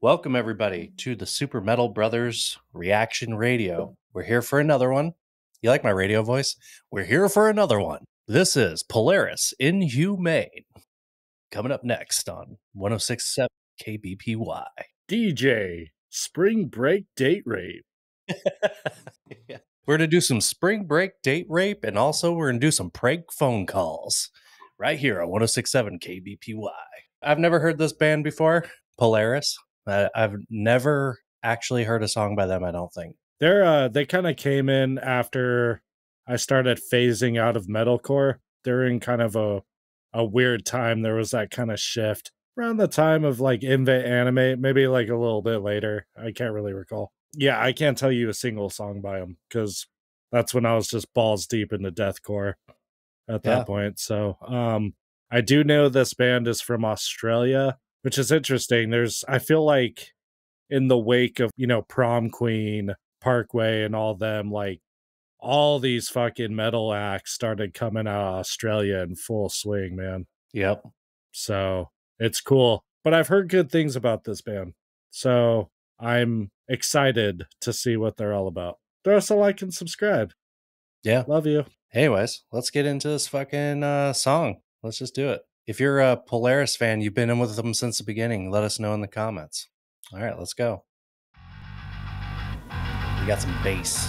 Welcome, everybody, to the Super Metal Brothers Reaction Radio. We're here for another one. You like my radio voice? We're here for another one. This is Polaris Inhumane. Coming up next on 1067 KBPY. DJ Spring Break Date Rape. yeah. We're going to do some spring break date rape, and also we're going to do some prank phone calls right here on 1067 KBPY. I've never heard this band before, Polaris. I, I've never actually heard a song by them, I don't think. They're uh they kind of came in after I started phasing out of metalcore. They're in kind of a a weird time. There was that kind of shift around the time of like Invent Animate, maybe like a little bit later. I can't really recall. Yeah, I can't tell you a single song by them because that's when I was just balls deep into deathcore at that Yeah. point. So, um, I do know this band is from Australia, which is interesting. There's, I feel like, in the wake of you know Prom Queen, Parkway, and all them, like all these fucking metal acts started coming out of Australia in full swing, man. Yep. So it's cool. But I've heard good things about this band. So I'm excited to see what they're all about. Throw us a like and subscribe. Yeah. Love you. Anyways, let's get into this fucking uh, song. Let's just do it. If you're a Polaris fan, you've been in with them since the beginning, let us know in the comments. All right, let's go. We got some bass.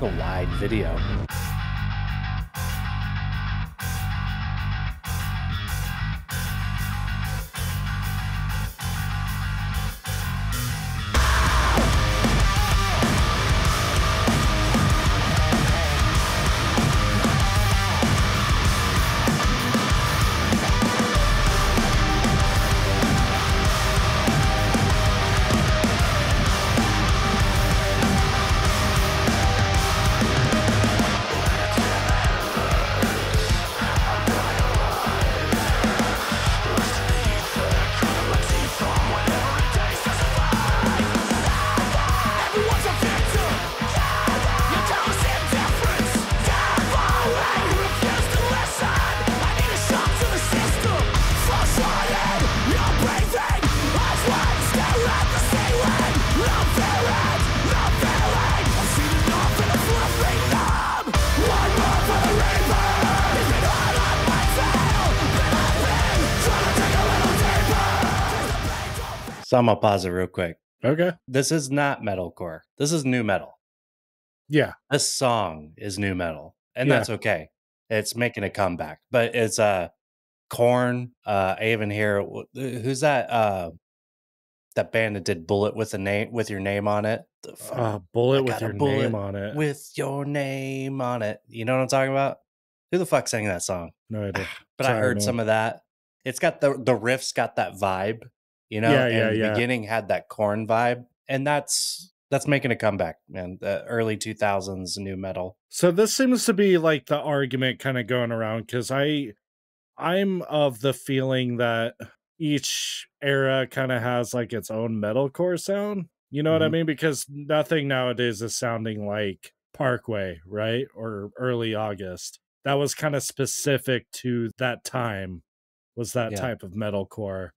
A wide video. So I'm gonna pause it real quick. Okay. This is not metalcore. This is nu metal. Yeah. This song is nu metal, and Yeah. that's okay. It's making a comeback, but it's uh Korn. Uh, I even hear who's that? Uh, that band that did "Bullet" with a name with your name on it. Uh, bullet with your bullet name on it. with your name on it. You know what I'm talking about? Who the fuck sang that song? no idea. But I heard man. some of that. It's got the the riffs got that vibe, you know. Yeah, and yeah, the yeah. beginning had that Korn vibe, and that's that's making a comeback, man. The early 2000s nu metal. So this seems to be like the argument kind of going around because I I'm of the feeling that each era kind of has like its own metalcore sound. You know what I Mhm. mean? Because nothing nowadays is sounding like Parkway, right? Or early August. That was kind of specific to that time was that Yeah. type of metalcore.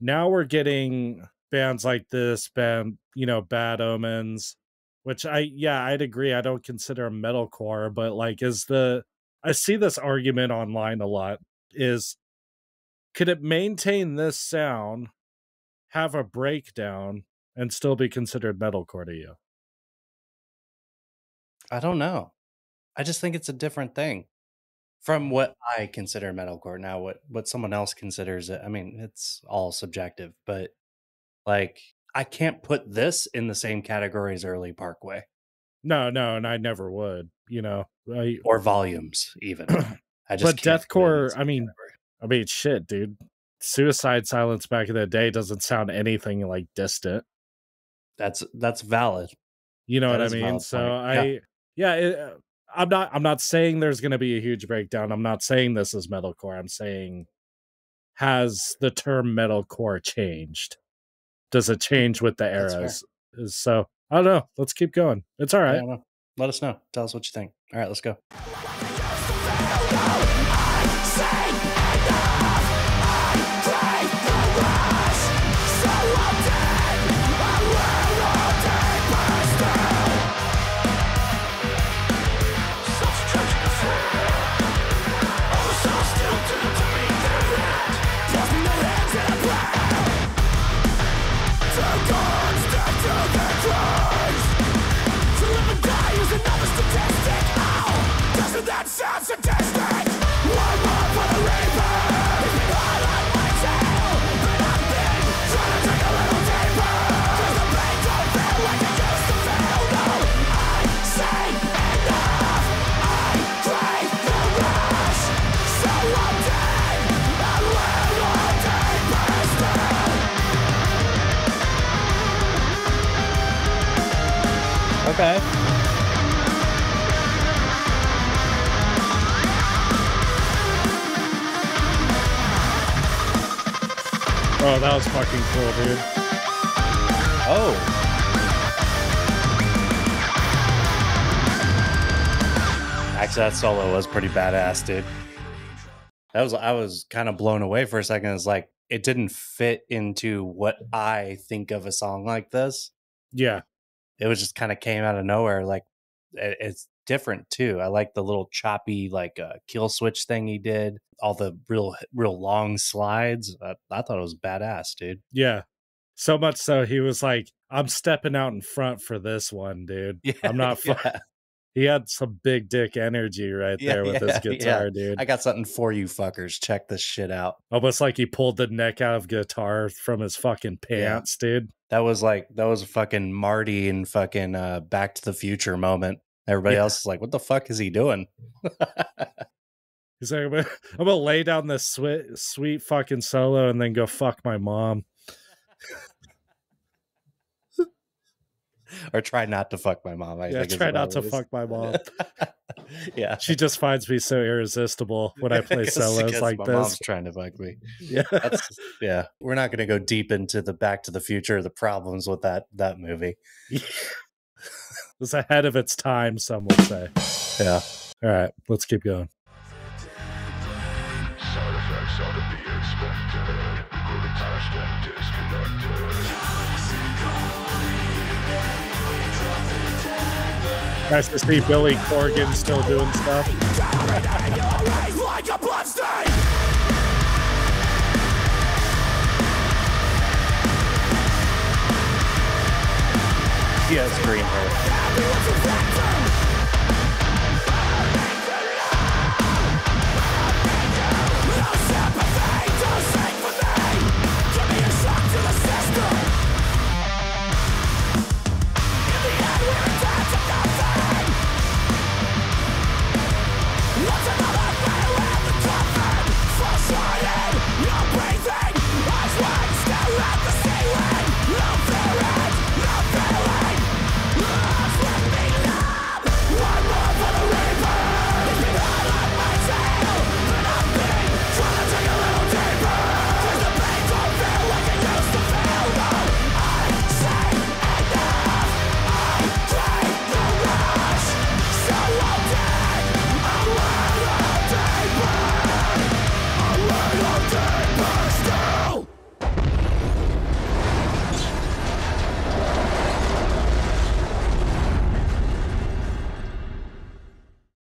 Now we're getting bands like this band, you know, Bad Omens, which I yeah, I'd agree. I don't consider metalcore, but like is the I see this argument online a lot is could it maintain this sound, have a breakdown, and still be considered metalcore to you? I don't know. I just think it's a different thing from what I consider metalcore. Now, what what someone else considers it, I mean, it's all subjective. But like, I can't put this in the same category as early Parkway No, no, and I never would, you know. I or Volumes, even. I just but can't put it in the deathcore, I mean, category. I mean shit, dude. Suicide Silence back in the day doesn't sound anything like distant. that's that's valid. You know That what I mean? So point. I Yeah. yeah, it, uh, I'm not I'm not saying there's going to be a huge breakdown. I'm not saying this is metalcore. I'm saying has the term metalcore changed? Does it change with the eras? So I don't know. Let's keep going. It's all right. Let us know. Tell us what you think. All right, let's go. Oh, that was fucking cool, dude. Oh. Actually, that solo was pretty badass, dude. That was I was kind of blown away for a second. It's like it didn't fit into what I think of a song like this. Yeah. It was just kind of came out of nowhere. Like it- it's different too. I like the little choppy like uh, kill switch thing he did. All the real real long slides. I, I thought it was badass, dude. Yeah. So much so he was like, I'm stepping out in front for this one, dude. Yeah, I'm not fu- yeah. He had some big dick energy right Yeah, there with yeah, his guitar, dude. I got something for you fuckers. Check this shit out. Almost like he pulled the neck out of guitar from his fucking pants, dude. That was like that was a fucking Marty and fucking uh Back to the Future moment. Everybody Yeah. else is like, what the fuck is he doing? He's like, I'm gonna, I'm gonna lay down this sweet, sweet fucking solo and then go fuck my mom. or try not to fuck my mom. I Yeah, try not to fuck my mom. yeah. She just finds me so irresistible when I play solos like my this. mom's trying to fuck me. Yeah. That's yeah. We're not gonna go deep into the Back to the Future, the problems with that that movie. It's ahead of its time, some would say. Yeah. All right, let's keep going. Nice to see Billy Corgan still doing stuff. He has green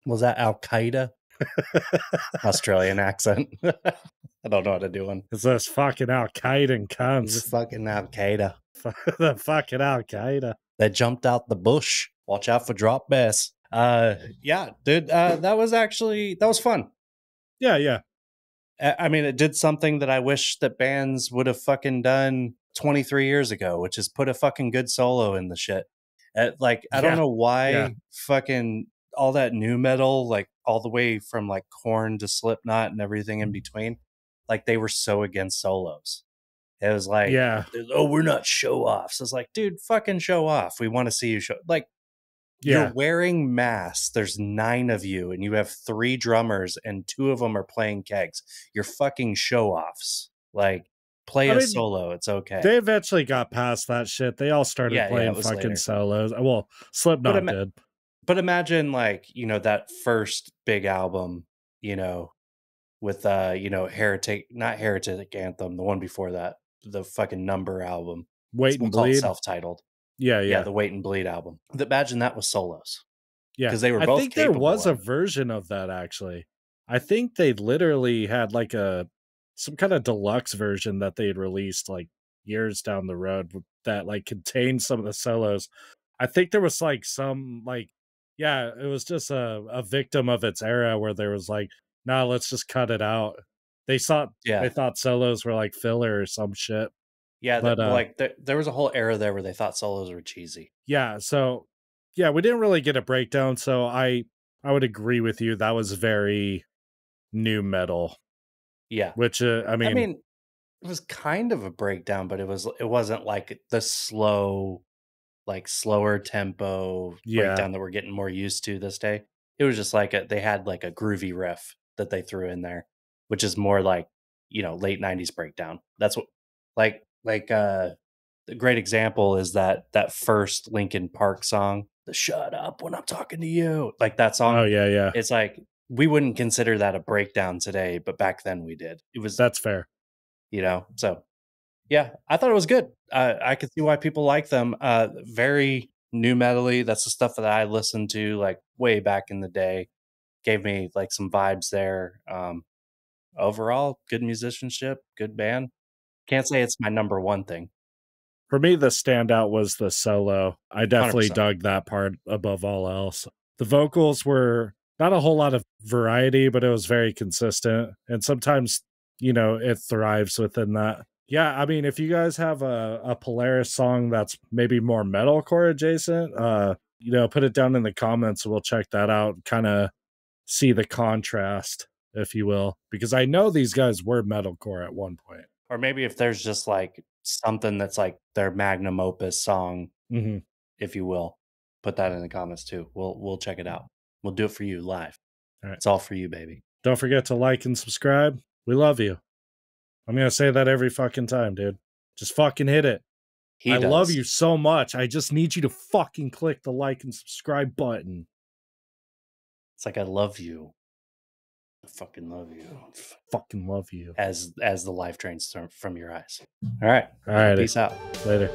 Was that Al Qaeda? Australian accent. I don't know how to do one. It's this fucking Al Qaeda It's cunts. fucking Al Qaeda. the fucking Al Qaeda. They jumped out the bush. Watch out for drop bass. Uh, yeah, dude. Uh, that was actually that was fun. Yeah, yeah. I I mean, it did something that I wish that bands would have fucking done 23 years ago, which is put a fucking good solo in the shit. Uh, like, I Yeah, don't know why yeah. fucking all that nu metal, like all the way from like Korn to Slipknot and everything Mm. in between, like they were so against solos. It was like, Yeah. oh, we're not show offs. It's like, dude, fucking show off. We want to see you show. Like, Yeah. you're wearing masks. There's nine of you, and you have three drummers, and two of them are playing kegs. You're fucking show offs. Like, play I a mean, solo. It's okay. They eventually got past that shit. They all started Yeah, yeah, playing was fucking later. solos. Well, Slipknot did. But imagine, like, you know, that first big album, you know, with, uh, you know, Heretic, not Heretic Anthem, the one before that, the fucking number album. Wait and bleed. Self titled. yeah, Yeah. yeah, the Wait and Bleed album. Imagine that was solos. yeah because they were both. I think there was capable a version of that actually. I think they literally had like a some kind of deluxe version that they had released like years down the road that like contained some of the solos. I think there was like some like yeah, it was just a, a victim of its era where there was like, nah, let's just cut it out. They thought Yeah. they thought solos were like filler or some shit. Yeah. But, uh, like, there, there was a whole era there where they thought solos were cheesy. Yeah, so yeah, we didn't really get a breakdown, so I I would agree with you. That was very nu metal, Yeah. which uh, I mean, I mean, it was kind of a breakdown, but it was it wasn't like the slow like slower tempo Yeah. breakdown that we're getting more used to this day. It was just like a, they had like a groovy riff that they threw in there, which is more like you know late '90s breakdown. That's what like like uh a great example is that that first Linkin Park song, the "Shut Up When I'm Talking to You," like that song. Oh yeah, yeah. It's like we wouldn't consider that a breakdown today, but back then we did. It was That's fair. you know so yeah i thought it was good uh, i could see why people like them uh very nu metally that's the stuff that i listened to like way back in the day gave me like some vibes there um overall good musicianship good band can't say it's my number one thing For me, the standout was the solo. I definitely 100%. dug that part above all else. The vocals were not a whole lot of variety, but it was very consistent. And sometimes, you know, it thrives within that. Yeah, I mean, if you guys have a, a Polaris song that's maybe more metalcore adjacent, uh, you know, put it down in the comments we'll check that out, kind of see the contrast, if you will. Because I know these guys were metalcore at one point. or maybe if there's just like something that's like their magnum opus song hmm if you will put that in the comments too we'll we'll check it out we'll do it for you live All right. it's all for you baby Don't forget to like and subscribe. We love you. I'm to say that every fucking time, dude. Just fucking hit it. he I love you so much. I just need you to fucking click the like and subscribe button. It's like I love you. I fucking love you. Fucking love you. As as the life drains from- from your eyes. All right. All right. Peace out. Later.